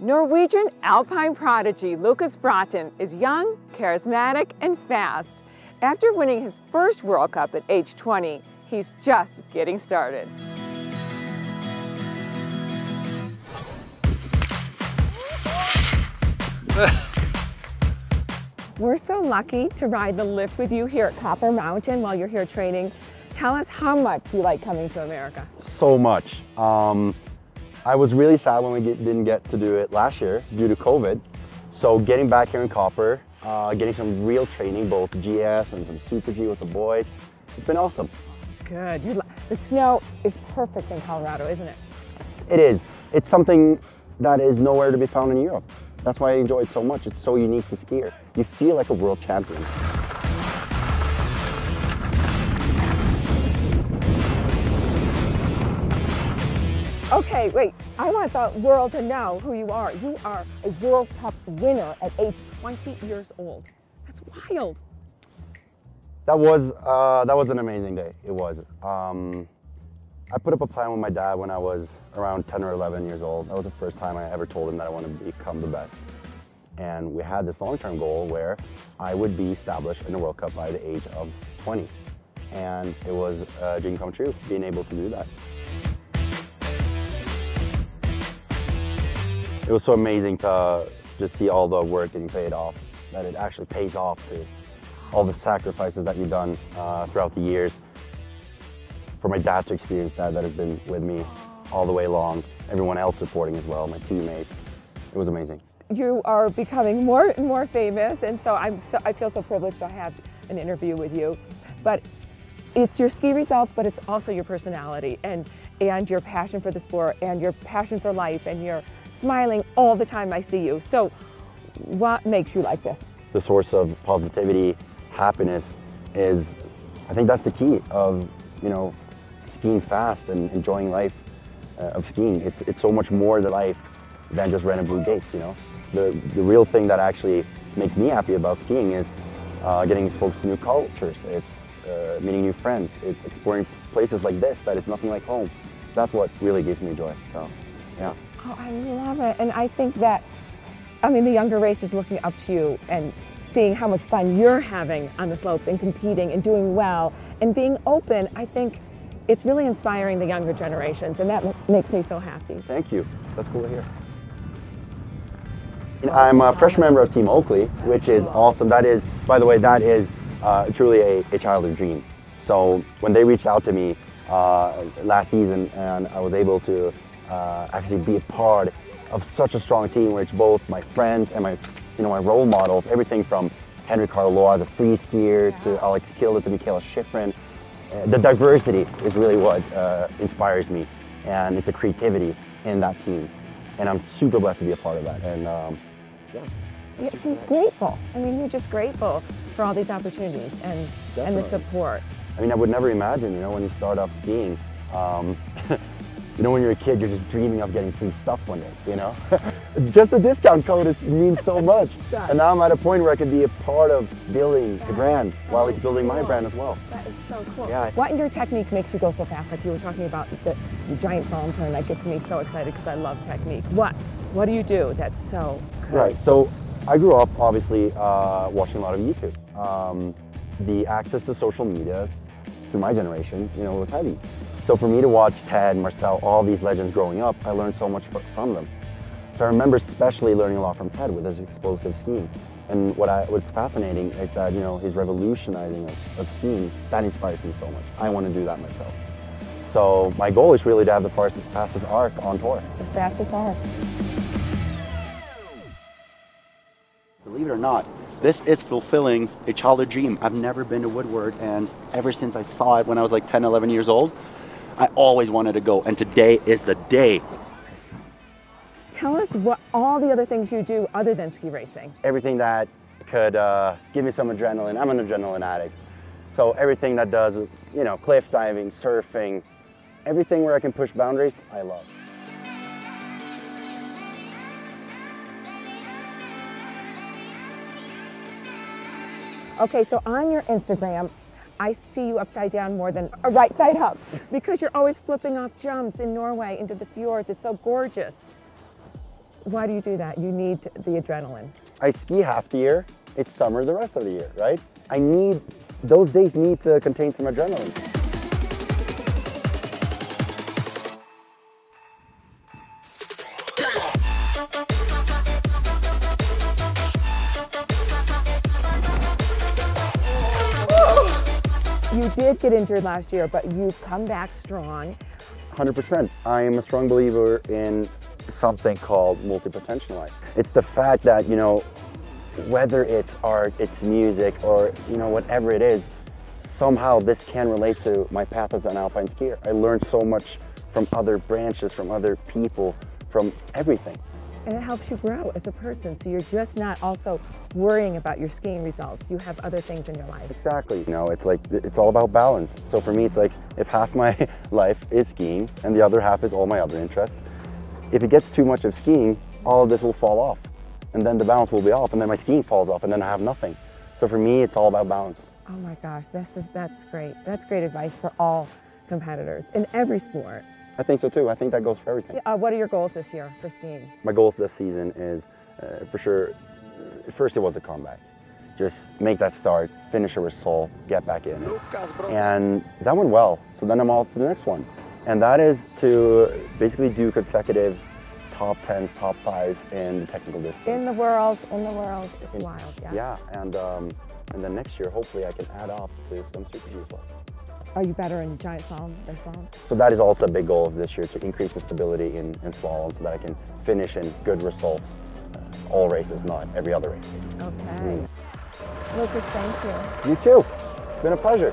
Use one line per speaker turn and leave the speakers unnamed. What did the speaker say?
Norwegian alpine prodigy Lucas Braathen is young, charismatic, and fast. After winning his first World Cup at age 20, he's just getting started. We're so lucky to ride the lift with you here at Copper Mountain while you're here training. Tell us how much you like coming to America.
So much. Um, I was really sad when we get, didn't get to do it last year due to COVID. So getting back here in Copper, uh, getting some real training, both GS and some Super G with the boys, it's been awesome.
Good. You, the snow is perfect in Colorado, isn't it?
It is. It's something that is nowhere to be found in Europe. That's why I enjoy it so much. It's so unique to skier. You feel like a world champion.
Okay, wait. I want the world to know who you are. You are a World Cup winner at age 20 years old. That's wild.
That was uh, that was an amazing day. It was. Um, I put up a plan with my dad when I was around 10 or 11 years old. That was the first time I ever told him that I want to become the best. And we had this long-term goal where I would be established in the World Cup by the age of 20. And it was a dream come true, being able to do that. It was so amazing to just see all the work getting paid off, that it actually pays off to all the sacrifices that you've done uh, throughout the years. For my dad to experience that, that has been with me all the way along, everyone else supporting as well, my teammates. It was amazing.
You are becoming more and more famous, and so I'm so, I feel so privileged to have an interview with you. But it's your ski results, but it's also your personality and and your passion for the sport and your passion for life and your smiling all the time I see you. So what makes you like this?
The source of positivity, happiness is, I think that's the key of, you know, skiing fast and enjoying life uh, of skiing. It's, it's so much more to life than just red and blue gates, you know. The, the real thing that actually makes me happy about skiing is uh, getting exposed to new cultures. It's uh, meeting new friends. It's exploring places like this that is nothing like home. That's what really gives me joy, so, yeah.
Oh, I love it. And I think that, I mean, the younger racers looking up to you and seeing how much fun you're having on the slopes and competing and doing well and being open, I think it's really inspiring the younger generations and that makes me so happy.
Thank you. That's cool to hear. I'm a fresh member of Team Oakley, which is awesome. That is, by the way, that is uh, truly a, a childhood dream. So when they reached out to me uh, last season and I was able to uh, actually be a part of such a strong team, which both my friends and my, you know, my role models, everything from Henrik Harlaut as a free skier to Alex Kilde to Mikaela Shiffrin, uh, the diversity is really what uh, inspires me, and it's the creativity in that team, and I'm super blessed to be a part of that. And um, yeah.
You're grateful. I mean, you're just grateful for all these opportunities and and the support.
I mean, I would never imagine, you know, when you start off skiing, um, You know, when you're a kid, you're just dreaming of getting free stuff one day, you know? just the discount code is, means so much. and now I'm at a point where I can be a part of building the brand while it's building my brand as well.
That is so cool. Yeah. What in your technique makes you go so fast? Like you were talking about the, giant palm turn, that gets me so excited because I love technique. What? What do you do that's so good?
Right, so I grew up obviously uh, watching a lot of YouTube. Um, the access to social media through my generation, you know, it was heavy. So for me to watch Ted, Marcel, all these legends growing up, I learned so much from them. So I remember especially learning a lot from Ted with his explosive skiing. And what I, what's fascinating is that, you know, his revolutionizing of, of skiing, that inspires me so much. I want to do that myself. So my goal is really to have the fastest, fastest arc on tour.
The fastest arc.
Believe it or not, this is fulfilling a childhood dream. I've never been to Woodward, and ever since I saw it when I was like 10, 11 years old, I always wanted to go, and today is the day.
Tell us what all the other things you do other than ski racing.
Everything that could uh, give me some adrenaline. I'm an adrenaline addict. So everything that does, you know, cliff diving, surfing, everything where I can push boundaries, I love.
Okay, so on your Instagram, I see you upside down more than a right side up because you're always flipping off jumps in Norway into the fjords. It's so gorgeous. Why do you do that? You need the adrenaline.
I ski half the year. It's summer the rest of the year, right? I need, those days need to contain some adrenaline.
You did get injured last year, but you've come back strong.
100%. I am a strong believer in something called multi-potential It's the fact that, you know, whether it's art, it's music, or, you know, whatever it is, somehow this can relate to my path as an alpine skier. I learned so much from other branches, from other people, from everything
and it helps you grow as a person. So you're just not also worrying about your skiing results. You have other things in your life.
Exactly. You know, it's like, it's all about balance. So for me, it's like if half my life is skiing and the other half is all my other interests, if it gets too much of skiing, all of this will fall off. And then the balance will be off and then my skiing falls off and then I have nothing. So for me, it's all about balance.
Oh my gosh, this is, that's great. That's great advice for all competitors in every sport.
I think so too. I think that goes for everything.
Uh, what are your goals this year for skiing?
My goals this season is, uh, for sure, first it was the comeback. Just make that start, finish a result, get back in. And that went well. So then I'm off to the next one. And that is to basically do consecutive top 10s, top 5s in the technical distance.
In the world, in the world. It's
in,
wild, yeah.
Yeah, and, um, and then next year, hopefully I can add up to some Super G as well.
Are you better in giant slalom than slalom?
So that is also a big goal of this year to increase the stability in, in slalom so that I can finish in good results uh, all races, not every other race.
Okay. Mm. Lucas, thank you.
You too. It's been a pleasure.